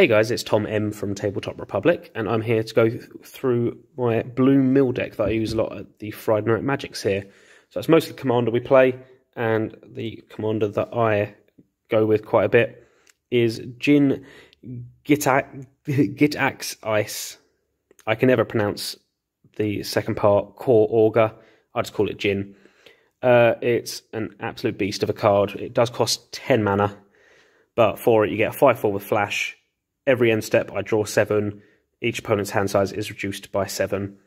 Hey guys, it's Tom M from Tabletop Republic, and I'm here to go through my Bloom Mill deck that I use a lot at the Friday Night Magics here. So it's mostly Commander we play, and the Commander that I go with quite a bit is Jin Gitax Ice. I can never pronounce the second part, Core Augur. I just call it Jin. Uh, it's an absolute beast of a card. It does cost 10 mana, but for it you get a 5-4 with Flash, Every end step, I draw seven. Each opponent's hand size is reduced by seven.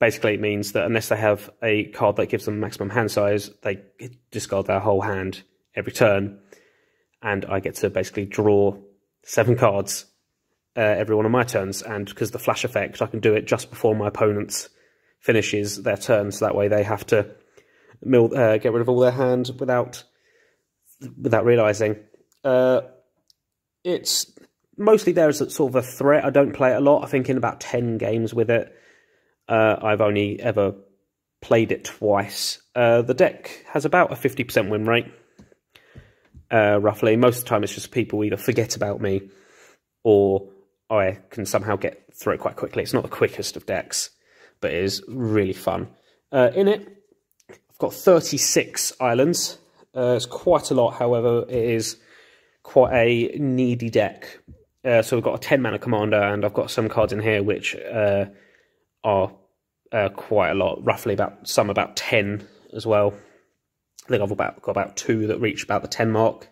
Basically, it means that unless they have a card that gives them maximum hand size, they discard their whole hand every turn. And I get to basically draw seven cards uh, every one of my turns. And because the flash effect, I can do it just before my opponent's finishes their turn. So that way they have to mill, uh, get rid of all their hand without without realizing. Uh, it's mostly there as a, sort of a threat. I don't play it a lot. I think in about 10 games with it. Uh, I've only ever played it twice. Uh, the deck has about a 50% win rate, uh, roughly. Most of the time it's just people either forget about me or I can somehow get through it quite quickly. It's not the quickest of decks, but it is really fun. Uh, in it, I've got 36 islands. Uh, it's quite a lot, however, it is quite a needy deck uh, so we've got a 10 mana commander, and I've got some cards in here which uh, are uh, quite a lot, roughly about some about 10 as well. I think I've about, got about two that reach about the 10 mark.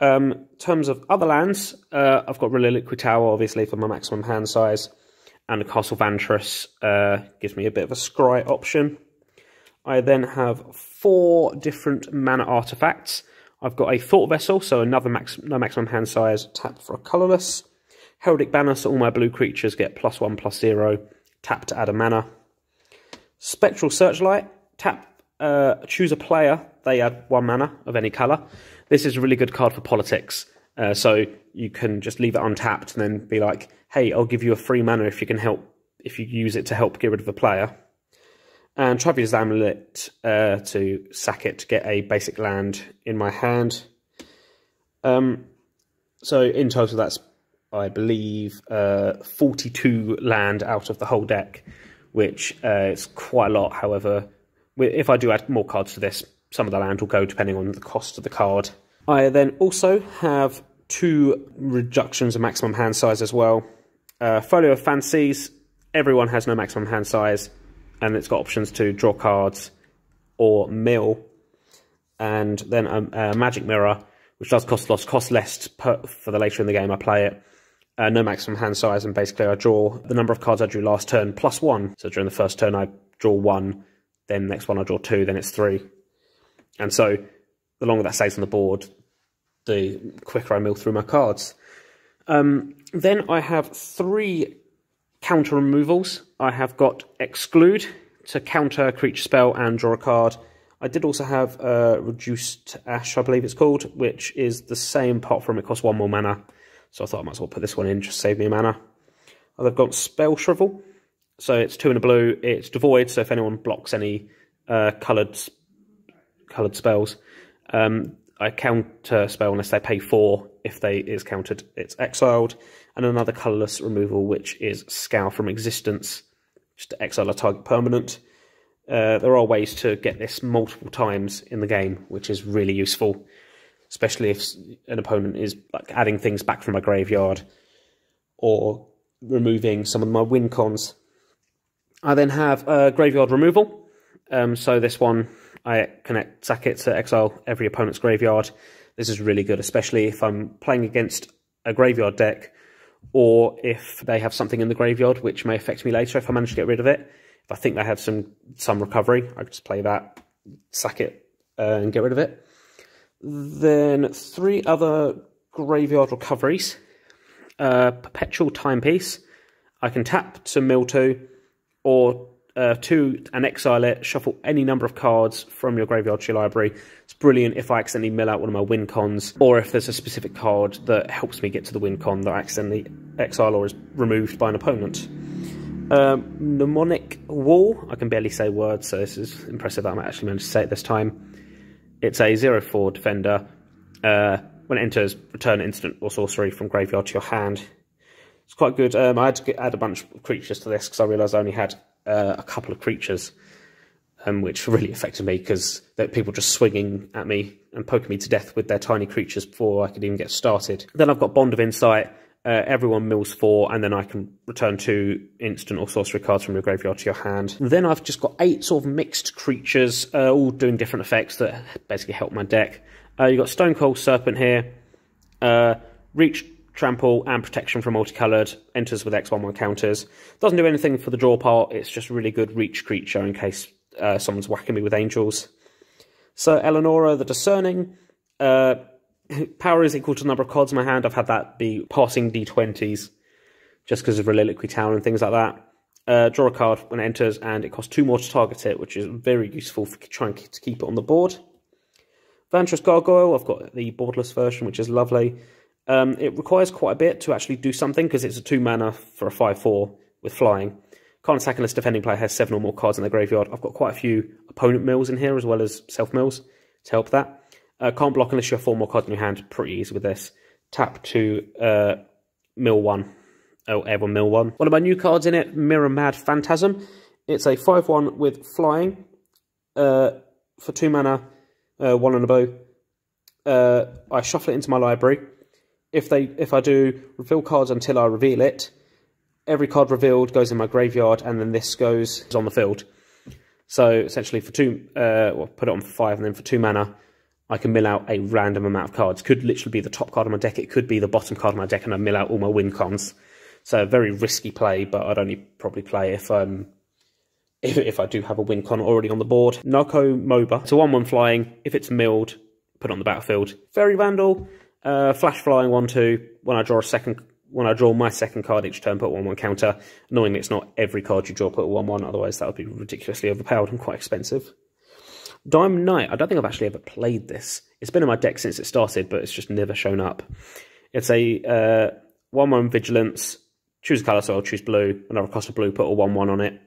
Um, in terms of other lands, uh, I've got Reliquary Tower, obviously, for my maximum hand size, and the Castle Vantress uh, gives me a bit of a scry option. I then have four different mana artifacts. I've got a Thought Vessel, so another max, no maximum hand size, tap for a colourless. Heraldic Banner, so all my blue creatures get plus one, plus zero, tap to add a mana. Spectral Searchlight, tap, uh, choose a player, they add one mana of any colour. This is a really good card for politics, uh, so you can just leave it untapped and then be like, hey, I'll give you a free mana if you can help, if you use it to help get rid of a player and Traveler's Amulet uh, to sack it to get a basic land in my hand. Um, so in total, that's I believe uh, 42 land out of the whole deck, which uh, is quite a lot. However, if I do add more cards to this, some of the land will go depending on the cost of the card. I then also have two reductions of maximum hand size as well. Uh, Folio of Fancies, everyone has no maximum hand size and it's got options to draw cards or mill, and then a, a magic mirror, which does cost loss, cost less for the later in the game I play it. Uh, no maximum hand size, and basically I draw the number of cards I drew last turn plus one. So during the first turn I draw one, then next one I draw two, then it's three. And so the longer that stays on the board, the quicker I mill through my cards. Um, then I have three counter removals. I have got Exclude to counter creature spell and draw a card. I did also have uh, Reduced Ash, I believe it's called, which is the same pot from it costs one more mana. So I thought I might as well put this one in, just save me a mana. I've got Spell Shrivel. So it's two in a blue. It's devoid, so if anyone blocks any uh, coloured coloured spells, um, I counter spell unless they pay four. If they is countered, it's exiled. And another colourless removal, which is Scour from Existence, just to exile a target permanent. Uh, there are ways to get this multiple times in the game, which is really useful, especially if an opponent is like adding things back from my graveyard or removing some of my win cons. I then have a graveyard removal. Um, so this one I connect sack it to exile every opponent's graveyard. This is really good, especially if I'm playing against a graveyard deck or if they have something in the graveyard which may affect me later if I manage to get rid of it. If I think they have some some recovery, I could just play that, sack it, uh, and get rid of it. Then three other graveyard recoveries. Uh, Perpetual Timepiece. I can tap to mill two, or uh, two and exile it, shuffle any number of cards from your graveyard to your library. It's brilliant if I accidentally mill out one of my win cons, or if there's a specific card that helps me get to the win con that I accidentally exile or is removed by an opponent. Um, mnemonic Wall, I can barely say words, so this is impressive that I'm actually managed to say it this time. It's a 0 4 defender. Uh, When it enters, return instant or sorcery from graveyard to your hand. It's quite good. Um, I had to get, add a bunch of creatures to this because I realised I only had uh, a couple of creatures, um, which really affected me because people just swinging at me and poking me to death with their tiny creatures before I could even get started. Then I've got Bond of Insight. Uh, everyone mills four, and then I can return two instant or sorcery cards from your graveyard to your hand. Then I've just got eight sort of mixed creatures, uh, all doing different effects that basically help my deck. Uh, you've got Stonecoil Serpent here, uh, Reach, Trample, and Protection from Multicolored, enters with X1-1 counters. Doesn't do anything for the draw part, it's just a really good reach creature in case uh, someone's whacking me with angels. So Eleonora the Discerning, uh, power is equal to the number of cards in my hand. I've had that be passing d20s just because of Reliquary Tower and things like that. Uh, draw a card when it enters, and it costs two more to target it, which is very useful for trying to keep it on the board. Vantress Gargoyle, I've got the boardless version, which is lovely. Um, it requires quite a bit to actually do something because it's a 2 mana for a 5-4 with flying. Can't attack unless defending player has 7 or more cards in their graveyard. I've got quite a few opponent mills in here as well as self mills to help that. Uh, can't block unless you have four more cards in your hand. Pretty easy with this. Tap to uh, mill one. Oh, everyone mill one. One of my new cards in it, Mirror Mad Phantasm. It's a 5-1 with flying uh, for two mana, uh, one and a bow. Uh, I shuffle it into my library. If they, if I do reveal cards until I reveal it, every card revealed goes in my graveyard, and then this goes on the field. So essentially, for two, uh, well, put it on for five, and then for two mana, I can mill out a random amount of cards. Could literally be the top card of my deck. It could be the bottom card of my deck, and I mill out all my win cons. So a very risky play, but I'd only probably play if um if, if I do have a win con already on the board. Narcomoeba. It's a 1-1 flying. If it's milled, put it on the battlefield. Faerie Vandal. Uh, flash flying 1-2. When I draw a second when I draw my second card each turn, put 1-1 counter. Knowing it's not every card you draw, put 1-1. Otherwise, that would be ridiculously overpowered and quite expensive. Diamond Knight, I don't think I've actually ever played this. It's been in my deck since it started, but it's just never shown up. It's a uh, 1 1 Vigilance, choose a colour, so I'll choose blue. Another cost of blue, put a 1 1 on it.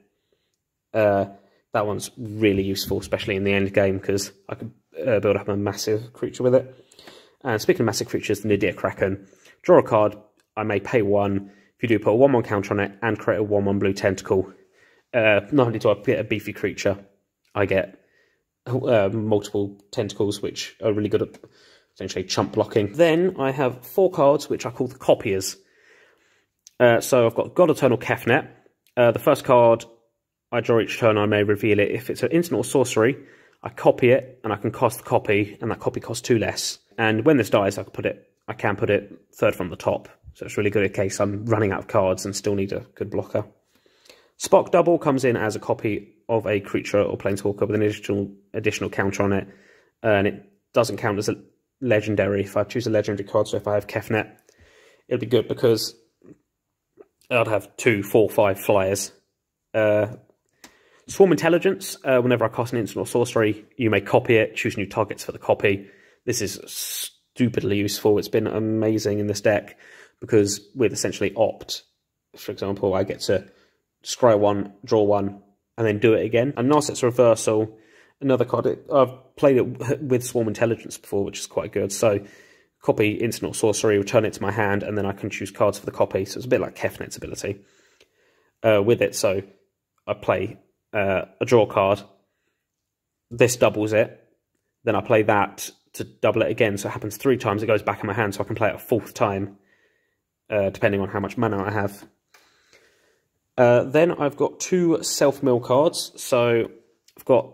Uh, that one's really useful, especially in the end game, because I could uh, build up a massive creature with it. And speaking of massive creatures, the Nadir Kraken. Draw a card, I may pay one. If you do, put a 1 1 counter on it and create a 1 1 blue tentacle. Uh, not only do I get a beefy creature, I get uh, multiple tentacles, which are really good at essentially chump blocking. Then I have four cards, which I call the copiers. Uh, so I've got God Eternal Kefnet. Uh, the first card I draw each turn, I may reveal it. If it's an instant or sorcery, I copy it, and I can cast the copy, and that copy costs two less. And when this dies, I can put it. I can put it third from the top. So it's really good in case I'm running out of cards and still need a good blocker. Spark Double comes in as a copy of a creature or planeswalker with an additional additional counter on it, and it doesn't count as a legendary. If I choose a legendary card, so if I have Kefnet, it'll be good because I'd have two, four, five flyers. Uh, Swarm Intelligence, uh, whenever I cast an instant or sorcery, you may copy it, choose new targets for the copy. This is stupidly useful. It's been amazing in this deck because with essentially opt, for example, I get to scry one, draw one, and then do it again. And Narset's Reversal, another card. I've played it with Swarm Intelligence before, which is quite good. So copy instant or sorcery, return it to my hand, and then I can choose cards for the copy. So it's a bit like Kefnet's ability uh, with it. So I play uh, a draw card. This doubles it. Then I play that to double it again. So it happens three times. It goes back in my hand, so I can play it a fourth time, uh, depending on how much mana I have. Uh, then I've got two self-mill cards. So I've got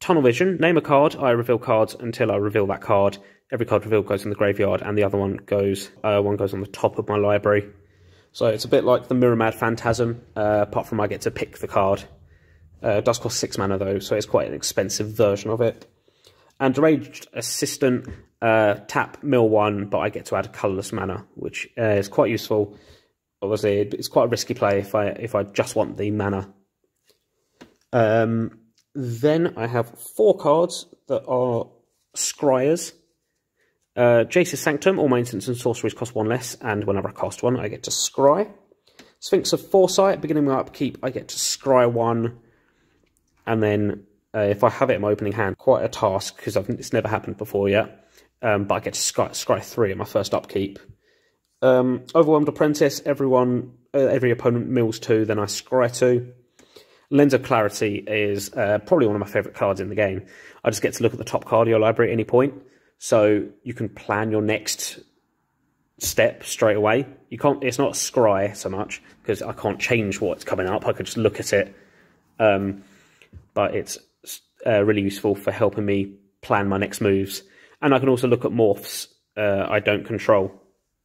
Tunnel Vision. Name a card. I reveal cards until I reveal that card. Every card revealed goes in the graveyard, and the other one goes uh, one goes on the top of my library. So it's a bit like the Mirror Mad Phantasm, uh, apart from I get to pick the card. Uh, it does cost six mana though, so it's quite an expensive version of it. And Deranged Assistant, uh, tap mill one, but I get to add a colourless mana, which uh, is quite useful obviously it's quite a risky play if I if I just want the mana. Um, then I have four cards that are scryers. Uh, Jace's Sanctum, all my instants and sorceries cost one less, and whenever I cast one, I get to scry. Sphinx of Foresight, beginning my upkeep, I get to scry one, and then uh, if I have it in my opening hand, quite a task because it's never happened before yet. um, but I get to scry, scry three in my first upkeep. Um, Overwhelmed Apprentice, everyone, uh, every opponent mills two, then I scry two. Lens of Clarity is uh, probably one of my favourite cards in the game. I just get to look at the top card of your library at any point, so you can plan your next step straight away. You can't. It's not scry so much because I can't change what's coming up. I could just look at it, um, but it's uh, really useful for helping me plan my next moves. And I can also look at morphs uh, I don't control.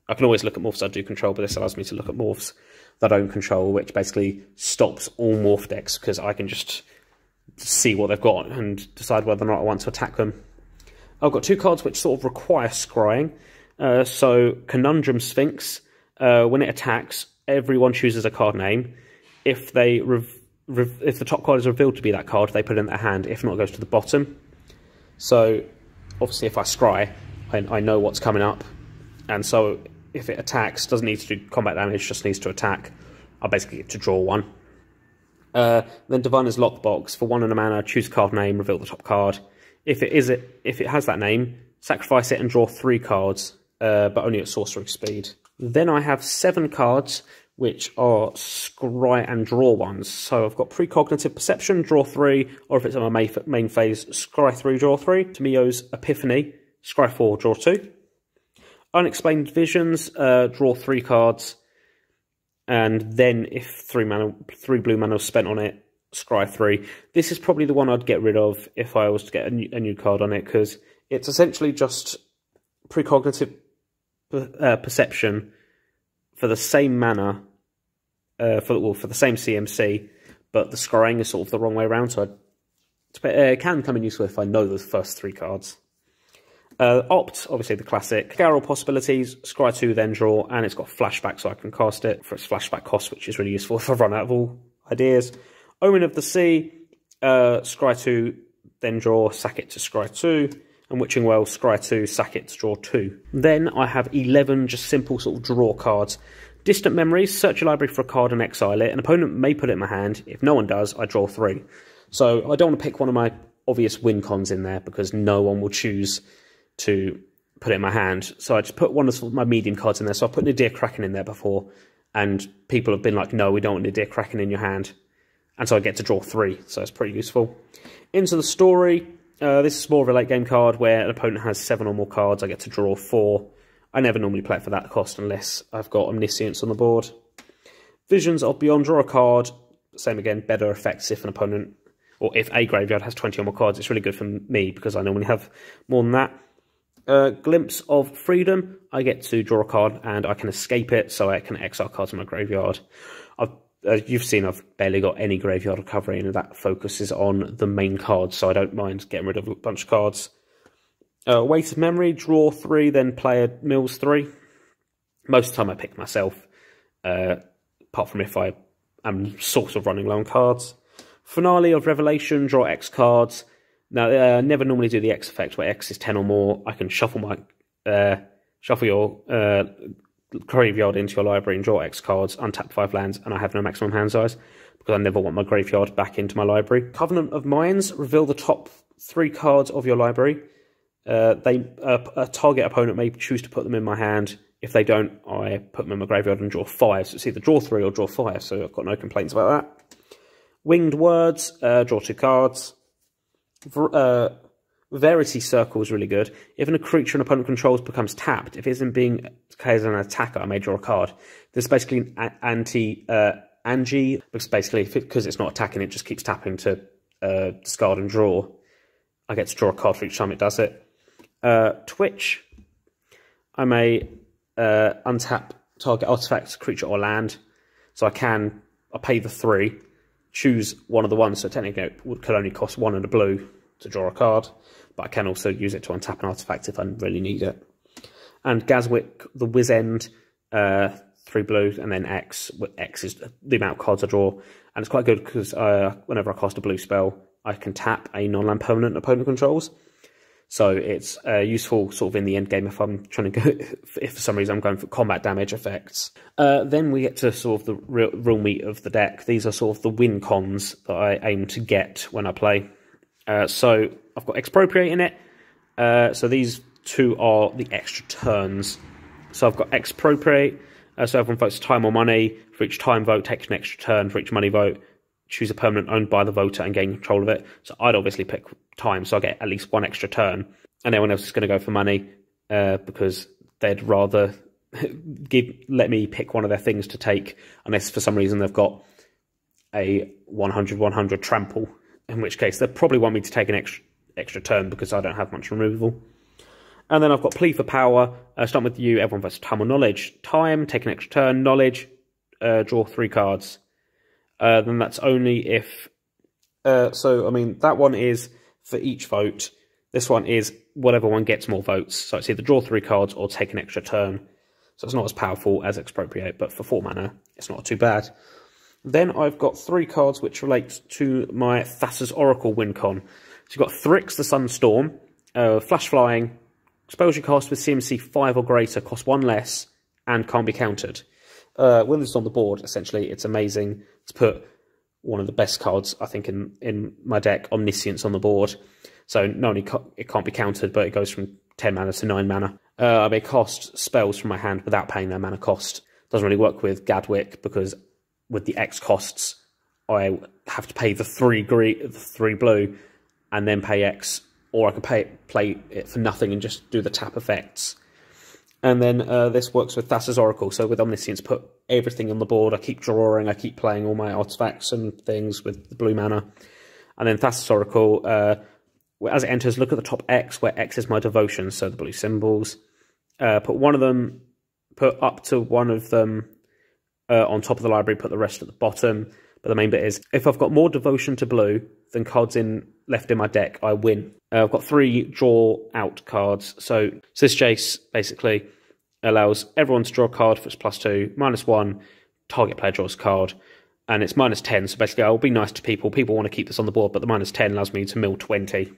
I can always look at morphs I do control, but this allows me to look at morphs that I don't control, which basically stops all morph decks because I can just see what they've got and decide whether or not I want to attack them. I've got two cards which sort of require scrying. Uh, so Conundrum Sphinx, uh, when it attacks, everyone chooses a card name. If they if the top card is revealed to be that card, they put it in their hand. If not, it goes to the bottom. So, obviously, if I scry, I, I know what's coming up. And so, if it attacks, doesn't need to do combat damage, just needs to attack, I basically get to draw one. Uh, then Diviner's Lockbox, for one and a mana, choose card name, reveal the top card. If it is it, if it has that name, sacrifice it and draw three cards, uh, but only at sorcery speed. Then I have seven cards which are scry and draw ones. So I've got precognitive perception, draw three, or if it's on my main phase, scry three, draw three. Tamiyo's epiphany, scry four, draw two. Unexplained visions, uh, draw three cards, and then if three mana, three blue mana was spent on it, scry three. This is probably the one I'd get rid of if I was to get a new, a new card on it because it's essentially just precognitive uh, perception for the same mana, uh, for well, for the same CMC, but the scrying is sort of the wrong way around. So I, uh, it can come in useful if I know the first three cards. Uh, Opt, obviously the classic. Scour possibilities, scry 2, then draw, and it's got flashback so I can cast it for its flashback cost, which is really useful if I run out of all ideas. Omen of the Sea, uh, scry 2, then draw, sack it to scry 2 and Witching Well, Scry 2, Sack It to draw 2. Then I have 11 just simple sort of draw cards. Distant Memories, search your library for a card and exile it. An opponent may put it in my hand. If no one does, I draw 3. So I don't want to pick one of my obvious win cons in there because no one will choose to put it in my hand. So I just put one of my medium cards in there. So I put Nadir Kraken in there before, and people have been like, no, we don't want Nadir Kraken in your hand. And so I get to draw three, so it's pretty useful. Into the story, uh, this is more of a late game card where an opponent has seven or more cards. I get to draw four. I never normally play for that cost unless I've got Omniscience on the board. Visions of Beyond, draw a card. Same again, better effects if an opponent or if a graveyard has 20 or more cards. It's really good for me because I normally have more than that. Uh, Glimpse of Freedom, I get to draw a card and I can escape it so I can exile cards from my graveyard. I've as you've seen, I've barely got any graveyard recovery, and that focuses on the main cards, so I don't mind getting rid of a bunch of cards. Uh, of memory, draw three, then play a mills three. Most of the time I pick myself, uh, apart from if I am sort of running low on cards. Finale of Revelation, draw X cards. Now, uh, never normally do the X effect where X is 10 or more. I can shuffle my uh, shuffle your uh, graveyard into your library and draw X cards, untap five lands, and I have no maximum hand size because I never want my graveyard back into my library. Covenant of Minds, reveal the top three cards of your library. Uh, they A target opponent may choose to put them in my hand. If they don't, I put them in my graveyard and draw five. So it's either draw three or draw five, so I've got no complaints about that. Winged Words, uh, draw two cards. Uh, Verity Circle is really good. If a creature an opponent controls becomes tapped, if it isn't being as an attacker, I may draw a card. This is basically an anti uh, Angie, because basically because it, it's not attacking, it just keeps tapping to uh, discard and draw. I get to draw a card for each time it does it. Uh, Twitch, I may uh, untap target artifact, creature, or land. So I can I pay the three, choose one of the ones. So technically, it could only cost one and a blue to draw a card, but I can also use it to untap an artifact if I really need it. And Gadwick, the Wizened, uh, three blue, and then X. X is the amount of cards I draw, and it's quite good because uh, whenever I cast a blue spell, I can tap a non-land permanent opponent controls. So it's uh, useful sort of in the end game if I'm trying to go, if for some reason I'm going for combat damage effects. Uh, then we get to sort of the real, real meat of the deck. These are sort of the win cons that I aim to get when I play. Uh, so I've got expropriate in it. Uh, so these two are the extra turns. So I've got expropriate. Uh, so everyone votes time or money. For each time vote, takes an extra turn. For each money vote, choose a permanent owned by the voter and gain control of it. So I'd obviously pick time, so I get at least one extra turn. And everyone else is going to go for money uh, because they'd rather give let me pick one of their things to take, unless for some reason they've got a 100 100 trample, in which case they probably want me to take an extra extra turn because I don't have much removal. And then I've got plea for power. Uh, starting with you, everyone votes time or knowledge. Time, take an extra turn. Knowledge, uh, draw three cards. Uh, then that's only if. Uh, so I mean that one is for each vote. This one is whatever one gets more votes. So it's either draw three cards or take an extra turn. So it's not as powerful as expropriate, but for four mana, it's not too bad. Then I've got three cards which relate to my Thassa's Oracle win con. So you've got Thryx the Sudden Storm, uh, Flash Flying, Exposure cast with CMC 5 or greater cost one less and can't be countered. Uh, when this is on the board, essentially, it's amazing to put one of the best cards, I think, in, in my deck, Omniscience, on the board. So not only it can't be countered, but it goes from 10 mana to 9 mana. Uh, I may cast spells from my hand without paying their mana cost. Doesn't really work with Gadwick because with the X costs, I have to pay the three green, the three blue, and then pay X, or I can pay play it for nothing and just do the tap effects. And then uh, this works with Thassa's Oracle. So with Omniscience, put everything on the board. I keep drawing, I keep playing all my artifacts and things with the blue mana. And then Thassa's Oracle, uh, as it enters, look at the top X, where X is my devotion, so the blue symbols. Uh, put one of them, put up to one of them uh, on top of the library, put the rest at the bottom. But the main bit is, if I've got more devotion to blue than cards in left in my deck, I win. Uh, I've got three draw out cards. So, this Jace basically allows everyone to draw a card for its plus two, minus one, target player draws a card, and it's minus 10. So basically, I'll be nice to people. People want to keep this on the board, but the minus 10 allows me to mill 20.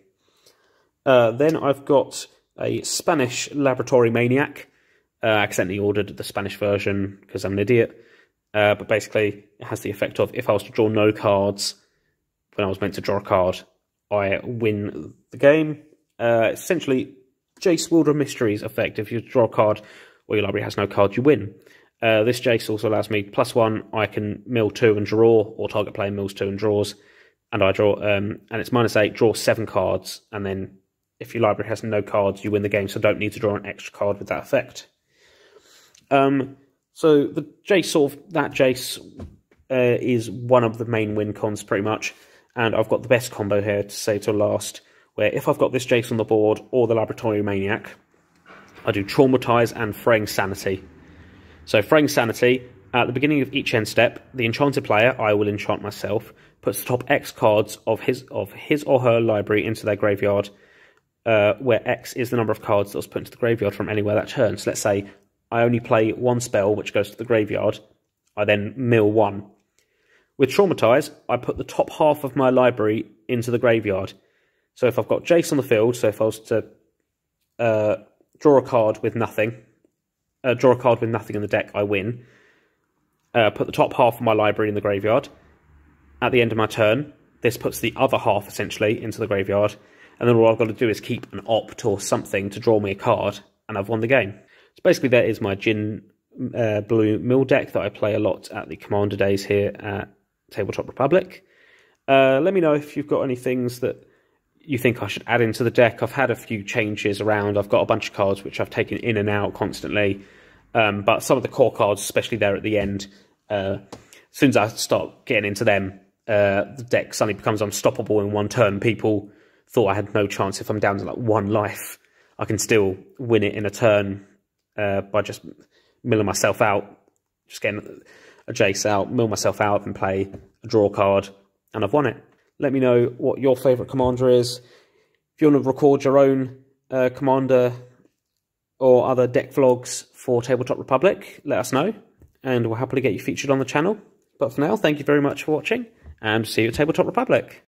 Uh, then I've got a Spanish Laboratory Maniac. Uh, accidentally ordered the Spanish version because I'm an idiot. Uh, but basically, it has the effect of if I was to draw no cards when I was meant to draw a card, I win the game. Uh, essentially, Jace Wielder Mysteries effect. If you draw a card or your library has no card, you win. Uh, this Jace also allows me plus one. I can mill two and draw, or target player mills two and draws, and I draw. Um, and it's minus eight. Draw seven cards, and then if your library has no cards, you win the game. So don't need to draw an extra card with that effect. Um, so the Jace sort of that Jace uh, is one of the main win cons pretty much, and I've got the best combo here to say to last. Where if I've got this Jace on the board or the Laboratory Maniac, I do Traumatize and Fraying Sanity. So Fraying Sanity at the beginning of each end step, the enchanted player, I will enchant myself, puts the top X cards of his of his or her library into their graveyard, uh, where X is the number of cards that was put into the graveyard from anywhere that turn. So let's say I only play one spell which goes to the graveyard. I then mill one. With Traumatize, I put the top half of my library into the graveyard. So if I've got Jace on the field, so if I was to uh, draw a card with nothing, uh, draw a card with nothing in the deck, I win. Uh, put the top half of my library in the graveyard. At the end of my turn, this puts the other half essentially into the graveyard, and then all I've got to do is keep an opt or something to draw me a card, and I've won the game. So basically, that is my Jin uh, Blue Mill deck that I play a lot at the Commander Days here at Tabletop Republic. Uh, let me know if you've got any things that you think I should add into the deck. I've had a few changes around. I've got a bunch of cards which I've taken in and out constantly. Um, but some of the core cards, especially there at the end, uh, as soon as I start getting into them, uh, the deck suddenly becomes unstoppable in one turn. People thought I had no chance if I'm down to like one life. I can still win it in a turn uh, by just milling myself out, just getting a Jace out, mill myself out and play a draw card, and I've won it. Let me know what your favourite commander is. If you want to record your own uh, commander or other deck vlogs for Tabletop Republic, let us know, and we'll happily get you featured on the channel. But for now, thank you very much for watching, and see you at Tabletop Republic.